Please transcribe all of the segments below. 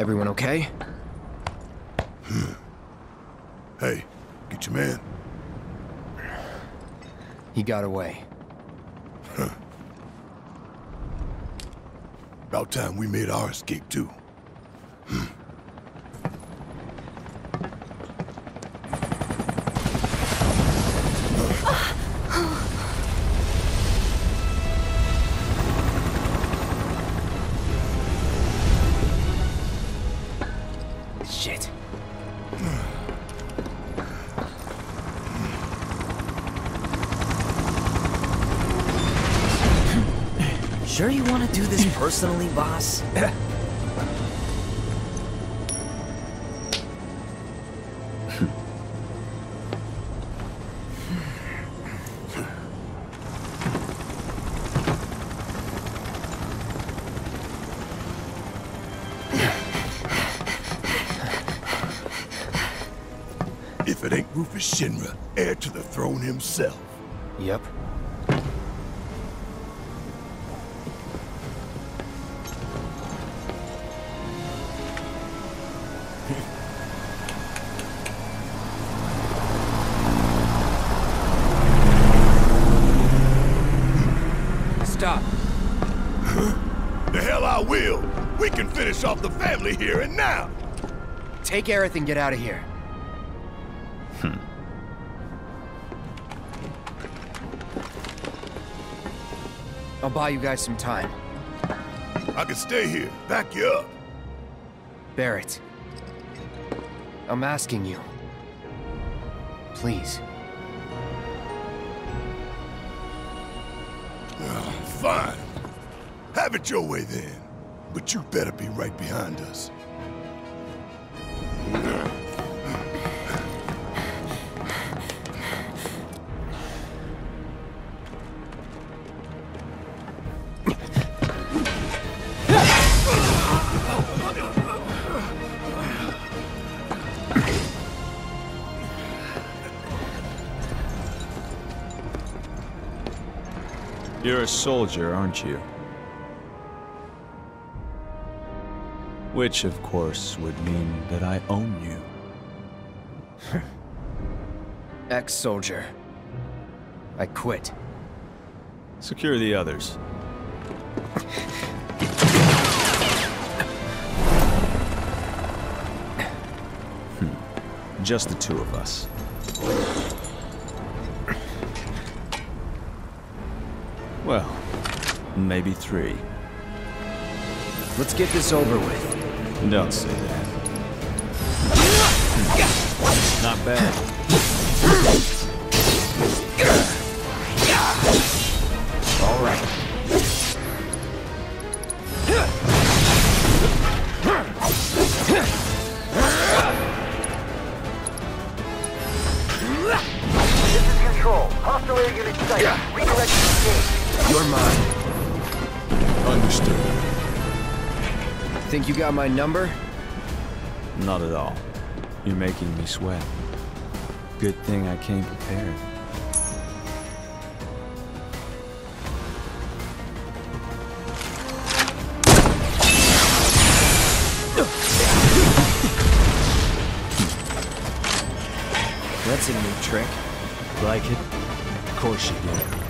Everyone okay? Hey, get your man. He got away. About time we made our escape, too. Shit. Sure you want to do this personally, boss? it Shinra, heir to the throne himself. Yep. Stop. The hell I will! We can finish off the family here and now! Take Aerith and get out of here. Hmm. I'll buy you guys some time. I can stay here, back you up. Barret. I'm asking you. Please. Fine. Have it your way then. But you better be right behind us. You're a soldier, aren't you? Which, of course, would mean that I own you. Ex-soldier. I quit. Secure the others. Hmm. Just the two of us. Well, maybe three. Let's get this over with. Don't say that. Not bad. Think you got my number? Not at all. You're making me sweat. Good thing I came prepared. That's a new trick. Like it? Of course you do.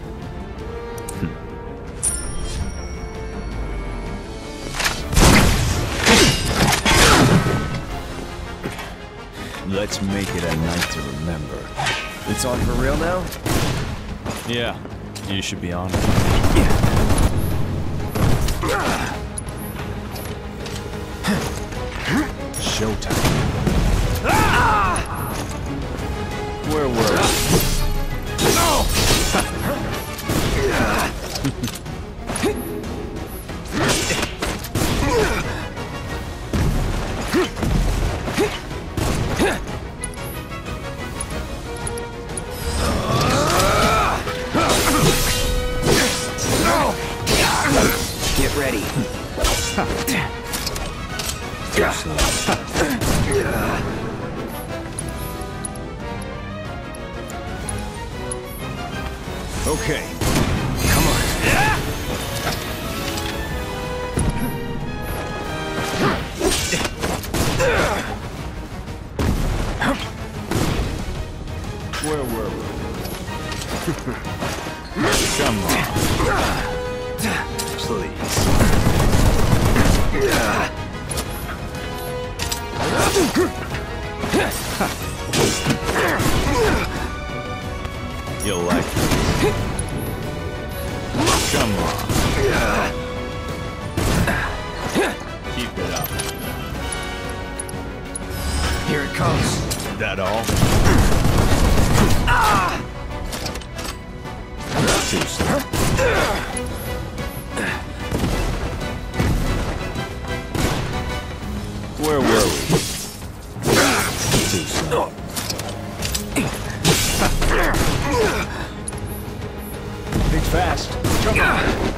Let's make it a night to remember. It's on for real now? Yeah, you should be on it. Showtime. Where were we? Get Okay. Come on. Where were we? Come on. Please. You'll like it. Come on. Keep it up. Here it comes. That all? Too slow. Where were we? Too slow. Think fast. Come on.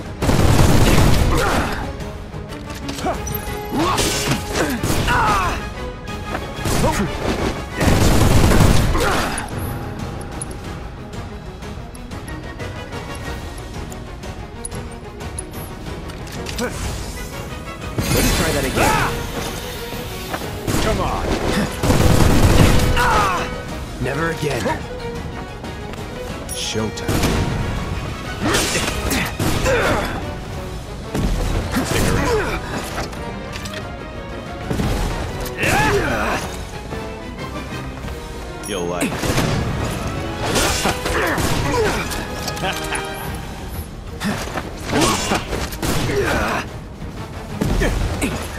Let's try that again. Ah! Come on. Never again. Oh. Showtime. You'll like it.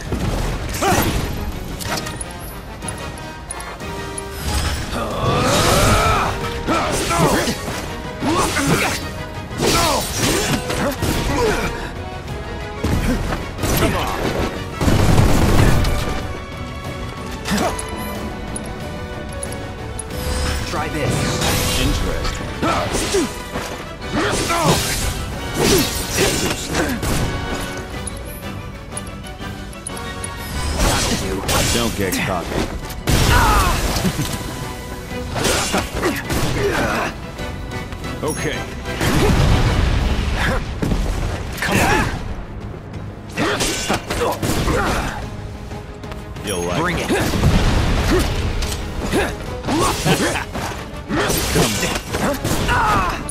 get cocky. okay. Come on. You'll like Bring it.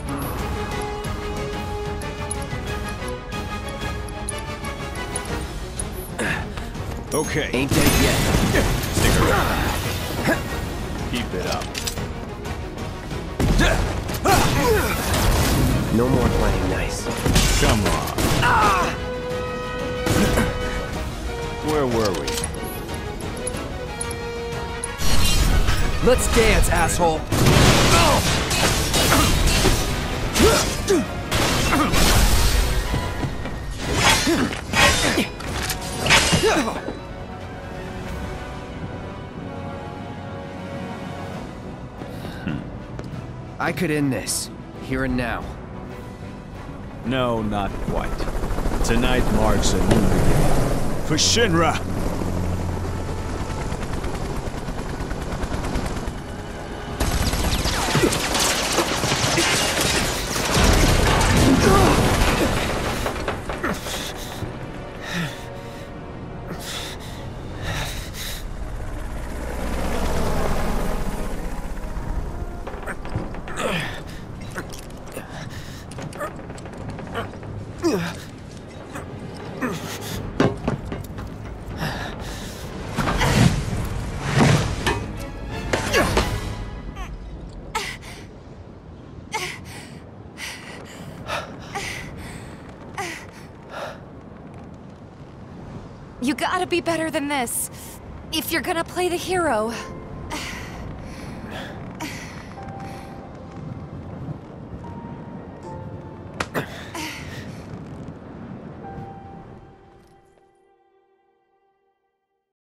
Okay. Ain't dead yet. Stick around. Keep it up. No more playing nice. Come on. Where were we? Let's dance, asshole. I could end this, here and now. No, not quite. Tonight marks a new beginning. For Shinra! You gotta be better than this. If you're gonna play the hero.